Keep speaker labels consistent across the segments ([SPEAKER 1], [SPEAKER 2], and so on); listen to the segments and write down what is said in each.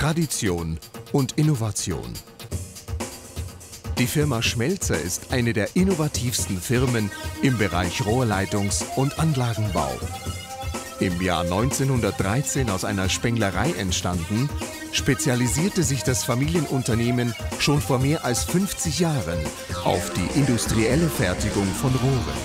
[SPEAKER 1] Tradition und Innovation. Die Firma Schmelzer ist eine der innovativsten Firmen im Bereich Rohrleitungs- und Anlagenbau. Im Jahr 1913 aus einer Spenglerei entstanden, spezialisierte sich das Familienunternehmen schon vor mehr als 50 Jahren auf die industrielle Fertigung von Rohren.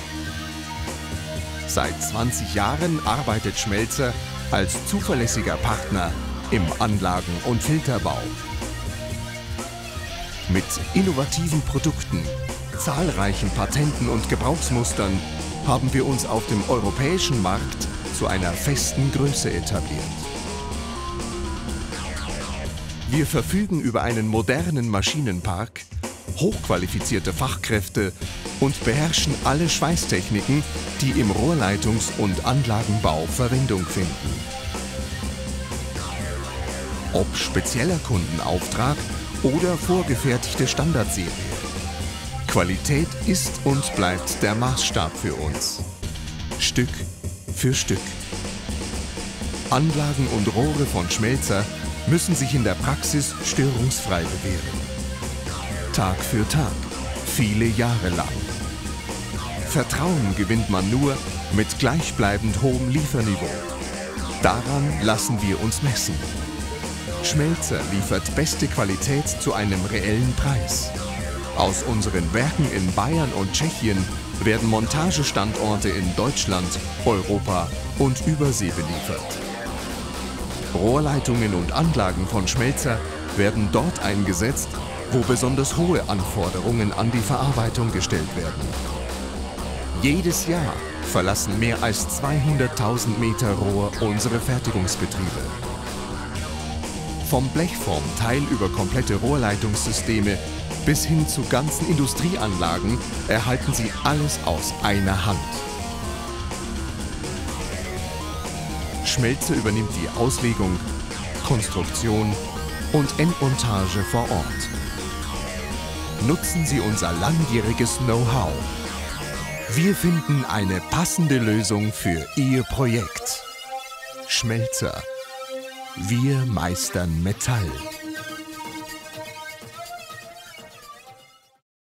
[SPEAKER 1] Seit 20 Jahren arbeitet Schmelzer als zuverlässiger Partner im Anlagen- und Filterbau. Mit innovativen Produkten, zahlreichen Patenten und Gebrauchsmustern haben wir uns auf dem europäischen Markt zu einer festen Größe etabliert. Wir verfügen über einen modernen Maschinenpark, hochqualifizierte Fachkräfte und beherrschen alle Schweißtechniken, die im Rohrleitungs- und Anlagenbau Verwendung finden. Ob spezieller Kundenauftrag oder vorgefertigte Standardserie. Qualität ist und bleibt der Maßstab für uns. Stück für Stück. Anlagen und Rohre von Schmelzer müssen sich in der Praxis störungsfrei bewähren. Tag für Tag, viele Jahre lang. Vertrauen gewinnt man nur mit gleichbleibend hohem Lieferniveau. Daran lassen wir uns messen. Schmelzer liefert beste Qualität zu einem reellen Preis. Aus unseren Werken in Bayern und Tschechien werden Montagestandorte in Deutschland, Europa und Übersee beliefert. Rohrleitungen und Anlagen von Schmelzer werden dort eingesetzt, wo besonders hohe Anforderungen an die Verarbeitung gestellt werden. Jedes Jahr verlassen mehr als 200.000 Meter Rohr unsere Fertigungsbetriebe. Vom Blechformteil über komplette Rohrleitungssysteme bis hin zu ganzen Industrieanlagen erhalten Sie alles aus einer Hand. Schmelze übernimmt die Auslegung, Konstruktion und Endmontage vor Ort. Nutzen Sie unser langjähriges Know-how. Wir finden eine passende Lösung für Ihr Projekt. Schmelzer. Wir meistern Metall.